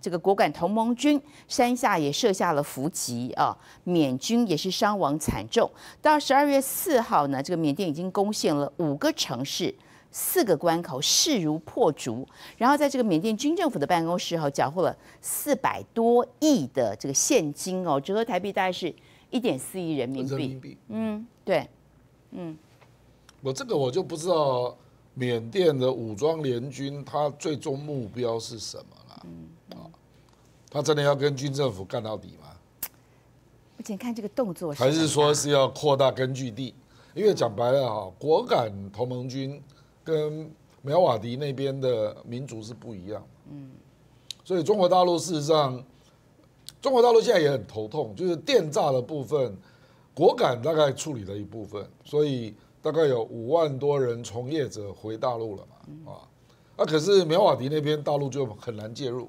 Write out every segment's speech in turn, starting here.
这个果敢同盟军山下也设下了伏击啊，缅军也是伤亡惨重。到十二月四号呢，这个缅甸已经攻陷了五个城市、四个关口，势如破竹。然后在这个缅甸军政府的办公室哈，缴获了四百多亿的这个现金哦，折合台币大概是一点四亿人民币。人民币，嗯，对，我这个我就不知道缅甸的武装联军它最终目标是什么他真的要跟军政府干到底吗？而且看这个动作，还是说是要扩大根据地？因为讲白了哈，果敢同盟军跟苗瓦迪那边的民族是不一样。嗯，所以中国大陆事实上，中国大陆现在也很头痛，就是电诈的部分，果敢大概处理了一部分，所以大概有五万多人从业者回大陆了嘛，啊，啊，可是苗瓦迪那边大陆就很难介入，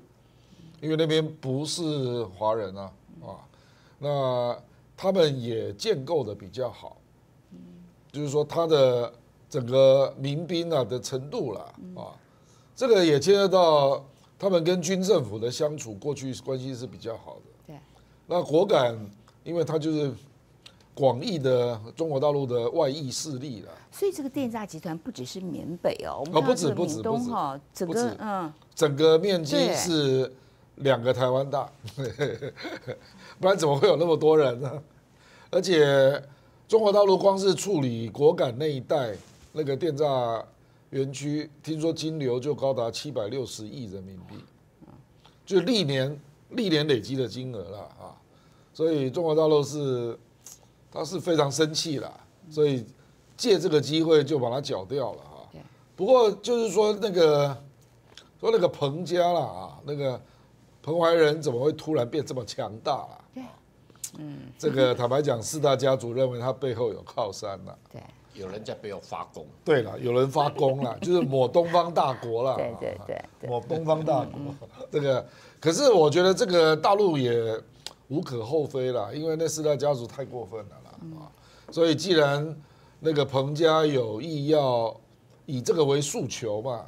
因为那边不是华人啊，啊，那他们也建构的比较好，就是说他的整个民兵啊的程度啦，啊，这个也牵涉到他们跟军政府的相处，过去关系是比较好的。对，那果敢，因为他就是广义的中国大陆的外溢势力了，所以这个电诈集团不只是缅北哦，我们不止不止不止哈，整个嗯，整个面积是两个台湾大，不然怎么会有那么多人呢？而且中国大陆光是处理果敢那一带那个电诈园区，听说金流就高达七百六十亿人民币，就历年历年累积的金额了啊！所以中国大陆是他是非常生气了，所以借这个机会就把他搅掉了啊。不过就是说那个说那个彭家啦啊，那个彭怀仁怎么会突然变这么强大了？对。嗯，这个坦白讲，四大家族认为他背后有靠山了。对。有人在背后发功，对了，有人发功了，就是抹东方大国了。对对对对，抹东方大国，这个可是我觉得这个大陆也无可厚非啦，因为那四大家族太过分了啦啊！所以既然那个彭家有意要以这个为诉求嘛，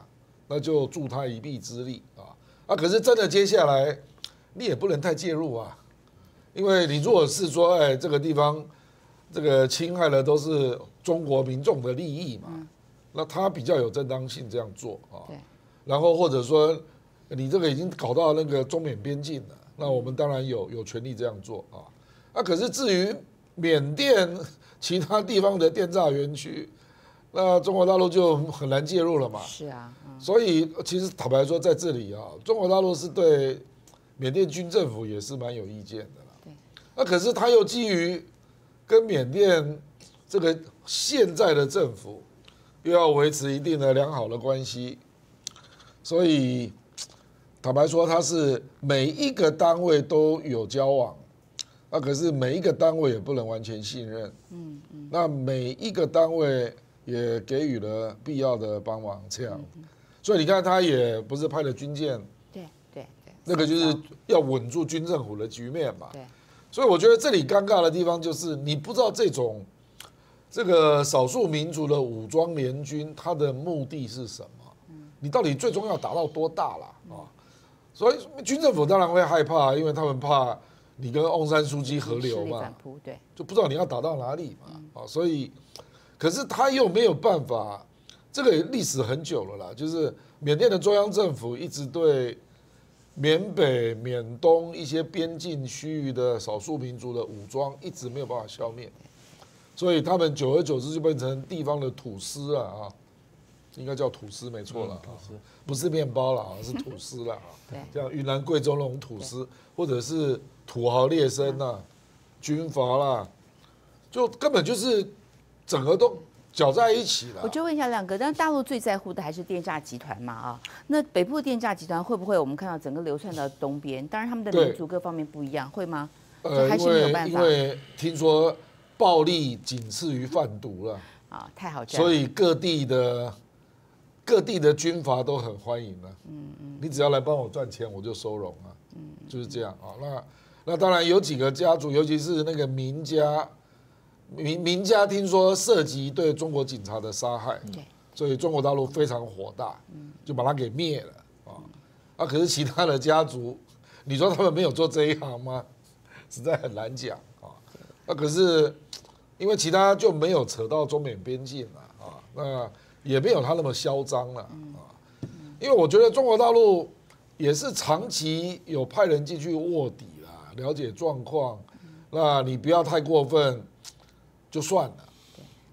那就助他一臂之力啊！啊，可是真的接下来你也不能太介入啊，因为你如果是说，哎，这个地方这个侵害的都是中国民众的利益嘛，那他比较有正当性这样做啊。对然后或者说你这个已经搞到那个中缅边境了，那我们当然有有权利这样做啊。那，可是至于缅甸 其他地方的电诈园区，那中国大陆就很难介入了嘛。是啊，嗯所以其实坦白说，在这里啊，中国大陆是对缅甸军政府也是蛮有意见的啦。对。那可是他又基于跟缅甸这个现在的政府又要维持一定的良好的关系，所以坦白说，他是每一个单位都有交往，那可是每一个单位也不能完全信任。嗯嗯。那每一个单位也给予了必要的帮忙，这样。所以你看，他也不是派了军舰，对对对，那个就是要稳住军政府的局面嘛。对所以我觉得这里尴尬的地方就是，你不知道这种这个少数民族的武装联军，它的目的是什么？你到底最终要达到多大啦？啊？所以军政府当然会害怕，因为他们怕你跟翁山书记合流嘛就不知道你要打到哪里嘛。啊，所以可是他又没有办法，这个历史很久了啦，就是缅甸的中央政府一直对缅北、缅东一些边境区域的少数民族的武装一直没有办法消灭，所以他们久而久之就变成地方的土司了啊，应该叫吐司没错了啊，不是面包了啊，是吐司了啊。对像云南、贵州那种吐司，或者是土豪劣绅呐、军阀啦，就根本就是整个都搅在一起了我。就问一下亮哥，但大陆最在乎的还是电诈集团嘛啊？那北部电诈集团会不会我们看到整个流窜到东边？当然他们的民族各方面不一样，会吗？呃，还因为是没有办法因为听说暴力仅次于贩毒了，啊，太好赚了。所以各地的各地的军阀都很欢迎啊。嗯嗯，你只要来帮我赚钱，我就收容啊。嗯，就是这样啊。那那当然有几个家族，尤其是那个名家，名名家听说涉及对中国警察的杀害，对所以中国大陆非常火大，就把他给灭了啊。啊，可是其他的家族 你说他们没有做这一行吗？实在很难讲啊。那可是因为其他就没有扯到中缅边境了啊，那也没有他那么嚣张了啊。因为我觉得中国大陆也是长期有派人进去卧底啦，了解状况。那你不要太过分，就算了。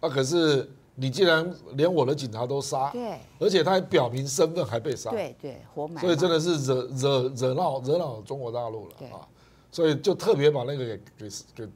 啊，可是你既然连我的警察都杀，对，而且他还表明身份还被杀，对对，活埋。所以真的是惹惹惹闹惹恼中国大陆了啊！所以就特别把那个给给给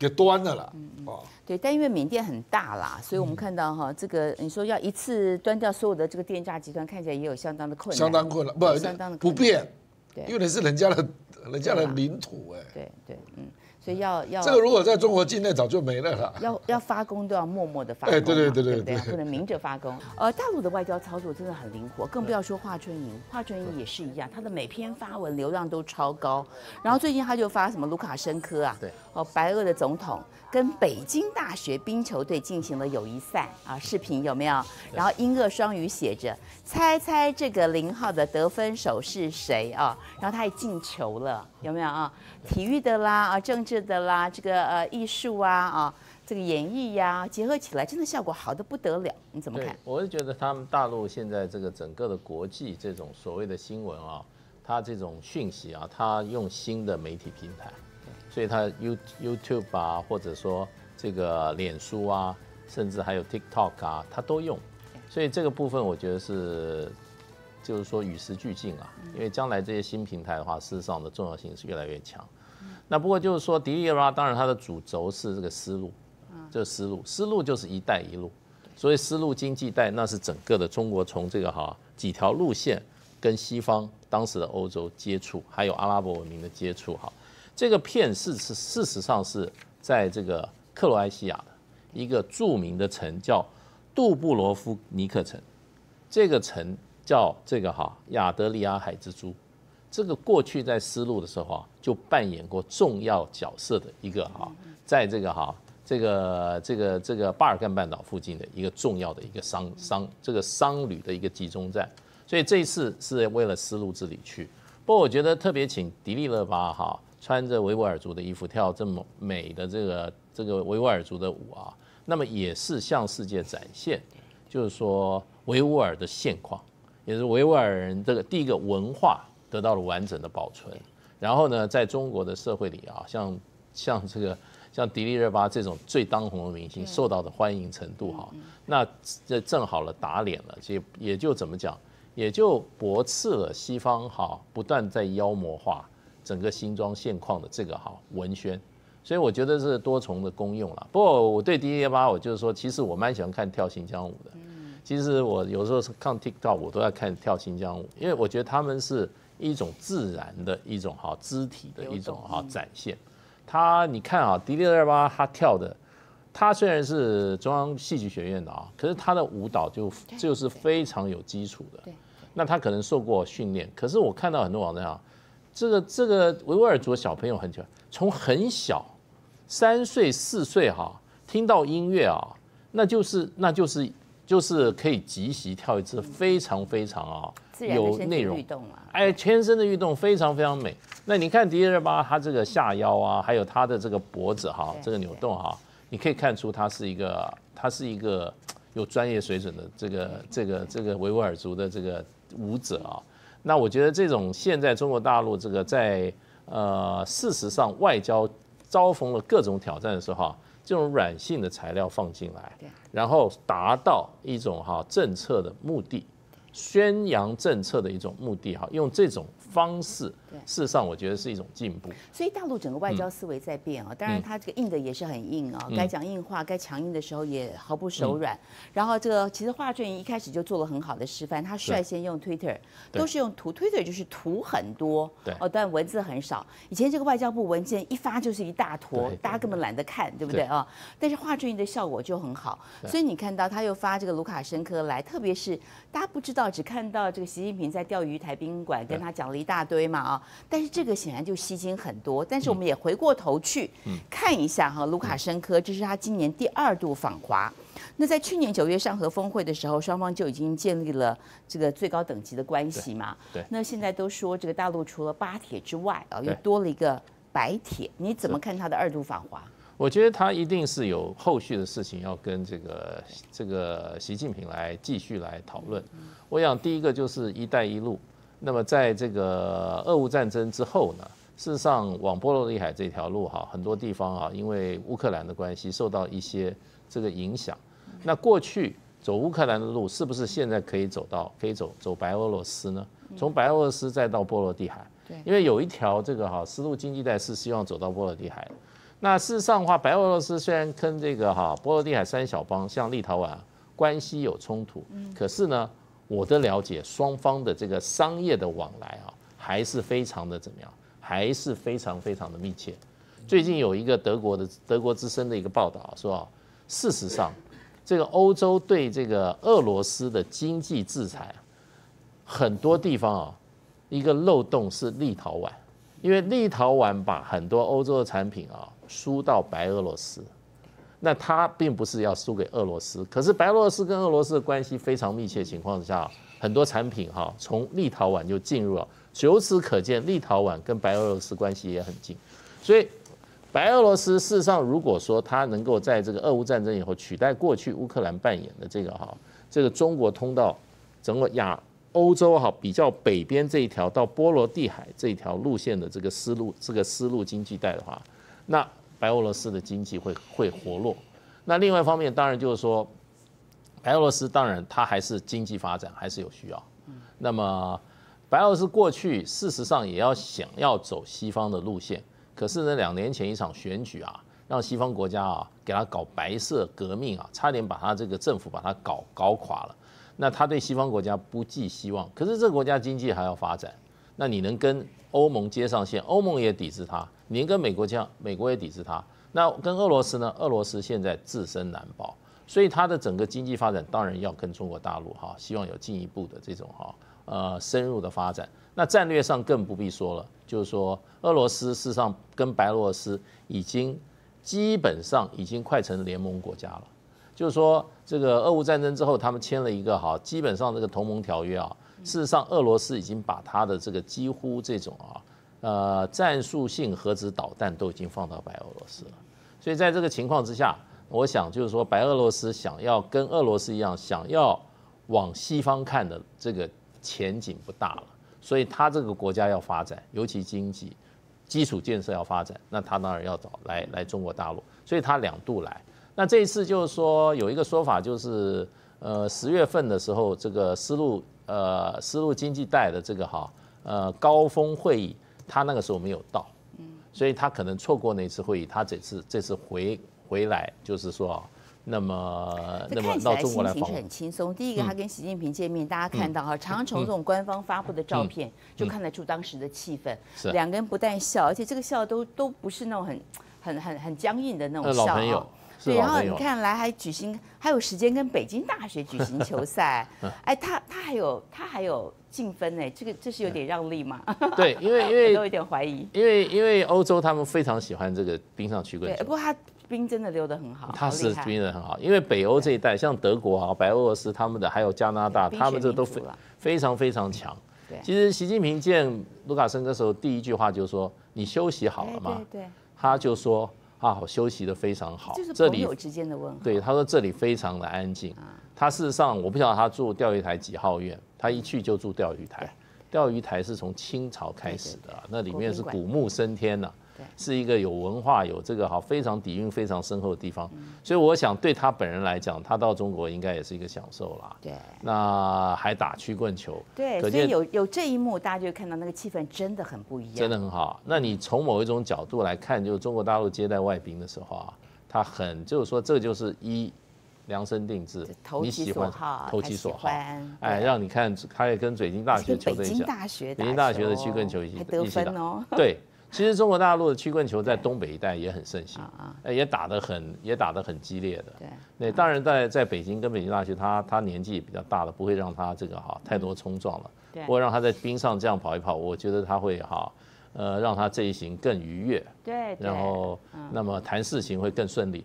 给给端了啦，嗯。对，但因为缅甸很大啦，所以我们看到哈，这个你说要一次端掉所有的这个电诈集团，看起来也有相当的困难，相当困难，不，相当的不便，对，因为你是人家的人家的领土，哎，对对，嗯。所以要要这个如果在中国境内早就没了啦。要要发功都要默默的发功，哎，对对对对对，不能明着发功。呃，大陆的外交操作真的很灵活，更不要说华春莹，华春莹也是一样，她的每篇发文流量都超高。然后最近她就发什么卢卡申科啊，对，哦，白俄的总统跟北京大学冰球队进行了友谊赛啊，视频有没有？然后英俄双语写着猜猜这个零号的得分手是谁啊？然后他也进球了，有没有啊？体育的啦，啊，政治的啦，这个呃艺术啊，啊，这个演绎呀，结合起来，真的效果好的不得了。你怎么看？我是觉得他们大陆现在这个整个的国际这种所谓的新闻啊，它这种讯息啊，它用新的媒体平台，所以它 You YouTube 啊，或者说这个脸书啊，甚至还有 TikTok 啊，它都用。所以这个部分我觉得是。就是说与时俱进啊，因为将来这些新平台的话，事实上的重要性是越来越强。那不过就是说，迪丽热巴当然它的主轴是这个丝路，这丝路，丝路就是一带一路，所以丝路经济带那是整个的中国从这个哈几条路线跟西方当时的欧洲接触，还有阿拉伯文明的接触哈。这个片是是事实上是在这个克罗埃西亚的一个著名的城叫杜布罗夫尼克城，这个城。叫这个哈亚德里亚海之珠，这个过去在丝路的时候啊，就扮演过重要角色的一个哈，在这个哈这个这个这个巴尔干半岛附近的一个重要的一个商商这个商旅的一个集中站，所以这一次是为了丝路之旅去。不过我觉得特别请迪丽热巴哈穿着维吾尔族的衣服跳这么美的这个这个维吾尔族的舞啊，那么也是向世界展现，就是说维吾尔的现况。也是维吾尔人这个第一个文化得到了完整的保存，然后呢，在中国的社会里啊，像像这个像迪丽热巴这种最当红的明星受到的欢迎程度哈，那这正好了打脸了，也也就怎么讲，也就驳斥了西方哈不断在妖魔化整个新庄现况的这个哈文宣，所以我觉得是多重的功用了。不过我对迪丽热巴，我就是说，其实我蛮喜欢看跳新疆舞的。其实我有时候是看 TikTok，我都在看跳新疆舞，因为我觉得他们是一种自然的一种哈肢体的一种哈展现。他你看啊，迪丽热巴她跳的，她虽然是中央戏剧学院的啊，可是她的舞蹈就就是非常有基础的。那她可能受过训练，可是我看到很多网站啊，这个这个维吾尔族的小朋友很喜欢，从很小三岁四岁哈听到音乐啊，那就是那就是。就是可以即席跳一次，非常非常啊，有内容，哎，全身的运动非常非常美。那你看迪丽热巴，她这个下腰啊，还有她的这个脖子哈，这个扭动哈，你可以看出她是一个，她是一个有专业水准的这个这个这个维吾尔族的这个舞者啊。那我觉得这种现在中国大陆这个在呃，事实上外交遭逢了各种挑战的时候。这种软性的材料放进来，然后达到一种哈政策的目的，宣扬政策的一种目的哈，用这种。方式，事实上我觉得是一种进步。所以大陆整个外交思维在变啊，当然它这个硬的也是很硬啊，该讲硬话、该强硬的时候也毫不手软。然后这个其实华春莹一开始就做了很好的示范，他率先用 Twitter，都是用图，Twitter 就是图很多，哦，但文字很少。以前这个外交部文件一发就是一大坨，大家根本懒得看，对不对？啊？但是华春莹的效果就很好，所以你看到他又发这个卢卡申科来，特别是大家不知道。道，只看到这个习近平在钓鱼台宾馆跟他讲了一大堆嘛啊，但是这个显然就吸睛很多。但是我们也回过头去看一下哈，卢卡申科，这是他今年第二度访华。那在去年九月上合峰会的时候，双方就已经建立了这个最高等级的关系嘛。对。那现在都说这个大陆除了巴铁之外啊，又多了一个白铁，你怎么看他的二度访华？我觉得他一定是有后续的事情要跟这个这个习近平来继续来讨论。我想第一个就是“一带一路”。那么在这个俄乌战争之后呢，事实上往波罗的海这条路哈，很多地方啊，因为乌克兰的关系受到一些这个影响。那过去走乌克兰的路，是不是现在可以走到可以走走白俄罗斯呢？从白俄罗斯再到波罗的海？对，因为有一条这个哈丝路经济带是希望走到波罗的海。那事实上的话，白俄罗斯虽然跟这个哈波罗的海三小邦像立陶宛关系有冲突，可是呢，我的了解，双方的这个商业的往来啊，还是非常的怎么样，还是非常非常的密切。最近有一个德国的德国之声的一个报道说啊，事实上，这个欧洲对这个俄罗斯的经济制裁，很多地方啊，一个漏洞是立陶宛，因为立陶宛把很多欧洲的产品啊。输到白俄罗斯，那他并不是要输给俄罗斯，可是白俄罗斯跟俄罗斯的关系非常密切情况下，很多产品哈从立陶宛就进入了，由此可见立陶宛跟白俄罗斯关系也很近，所以白俄罗斯事实上如果说他能够在这个俄乌战争以后取代过去乌克兰扮演的这个哈这个中国通道，整个亚欧洲哈比较北边这一条到波罗的海这一条路线的这个思路这个丝路经济带的话，那白俄罗斯的经济会会活络，那另外一方面当然就是说，白俄罗斯当然它还是经济发展还是有需要。那么白俄罗斯过去事实上也要想要走西方的路线，可是呢两年前一场选举啊，让西方国家啊给他搞白色革命啊，差点把他这个政府把他搞搞垮了。那他对西方国家不寄希望，可是这个国家经济还要发展，那你能跟欧盟接上线？欧盟也抵制他。您跟美国这样，美国也抵制它。那跟俄罗斯呢？俄罗斯现在自身难保，所以它的整个经济发展当然要跟中国大陆哈，希望有进一步的这种哈呃深入的发展。那战略上更不必说了，就是说俄罗斯事实上跟白俄罗斯已经基本上已经快成联盟国家了。就是说这个俄乌战争之后，他们签了一个哈，基本上这个同盟条约啊。事实上，俄罗斯已经把它的这个几乎这种啊。呃，战术性核子导弹都已经放到白俄罗斯了，所以在这个情况之下，我想就是说，白俄罗斯想要跟俄罗斯一样，想要往西方看的这个前景不大了。所以他这个国家要发展，尤其经济基础建设要发展，那他当然要找来来中国大陆。所以他两度来。那这一次就是说有一个说法，就是呃十月份的时候，这个丝路呃丝路经济带的这个哈呃高峰会议。他那个时候没有到，嗯，所以他可能错过那次会议。他这次这次回回来，就是说，那么那么到中国来访问，很轻松。第一个，他跟习近平见面，大家看到哈，常从这种官方发布的照片就看得出当时的气氛。是两个人不但笑，而且这个笑都都不是那种很很很很僵硬的那种笑友。对，然后你看来还举行，还有时间跟北京大学举行球赛。哎，他他还有他还有进分呢，这个这是有点让利嘛？对，因为因为 都有点怀疑。因为因为欧洲他们非常喜欢这个冰上曲棍球。不过他冰真的溜得很好。他是冰的很好，因为北欧这一带，像德国啊、白俄罗斯他们的，还有加拿大，他们这都非非常非常强。对，其实习近平见卢卡申科时候，第一句话就是说：“你休息好了吗？”对，他就说。啊，休息的非常好。就是朋友之间的问候。对，他说这里非常的安静。他事实上，我不晓得他住钓鱼台几号院，他一去就住钓鱼台。钓鱼台是从清朝开始的，那里面是古木升天呐。是一个有文化、有这个好非常底蕴非常深厚的地方，所以我想对他本人来讲，他到中国应该也是一个享受啦。对，那还打曲棍球，对，所以有有这一幕，大家就看到那个气氛真的很不一样，真的很好。那你从某一种角度来看，就是中国大陆接待外宾的时候啊，他很就是说，这就是一量身定制，你喜欢投其所好，哎，让你看，他也跟北京大学球队一 北京大学，北京大学的曲棍球已经得分哦，对。其实中国大陆的曲棍球在东北一带也很盛行，呃也打得很也打得很激烈的。对，那当然在在北京跟北京大学，他他年纪也比较大了，不会让他这个哈太多冲撞了。对不过让他在冰上这样跑一跑，我觉得他会哈呃让他这一行更愉悦，对，对然后那么谈事情会更顺利。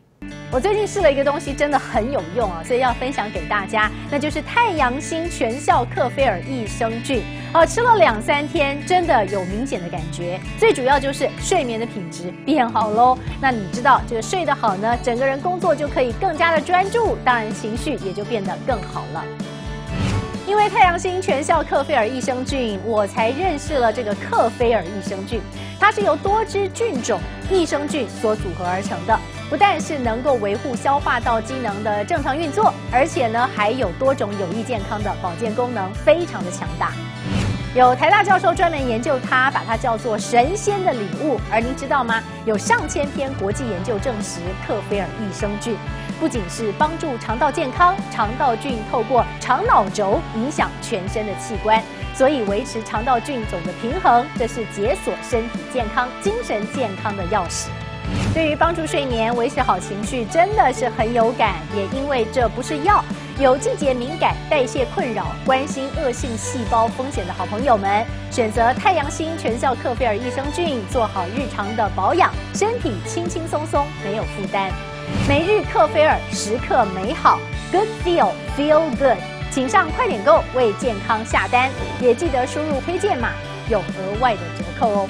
我最近试了一个东西，真的很有用啊，所以要分享给大家，那就是太阳星全效克菲尔益生菌。哦，吃了两三天，真的有明显的感觉。最主要就是睡眠的品质变好喽。那你知道这个睡得好呢，整个人工作就可以更加的专注，当然情绪也就变得更好了。因为太阳星全效克菲尔益生菌，我才认识了这个克菲尔益生菌。它是由多支菌种益生菌所组合而成的，不但是能够维护消化道机能的正常运作，而且呢还有多种有益健康的保健功能，非常的强大。有台大教授专门研究它，把它叫做神仙的礼物。而您知道吗？有上千篇国际研究证实，克菲尔益生菌不仅是帮助肠道健康，肠道菌透过肠脑轴影响全身的器官，所以维持肠道菌种的平衡，这是解锁身体健康、精神健康的钥匙。对于帮助睡眠、维持好情绪，真的是很有感。也因为这不是药，有季节敏感、代谢困扰、关心恶性细胞风险的好朋友们，选择太阳星全效克菲尔益生菌，做好日常的保养，身体轻轻松松，没有负担。每日克菲尔，时刻美好，Good Feel Feel Good，请上快点购为健康下单，也记得输入推荐码，有额外的折扣哦。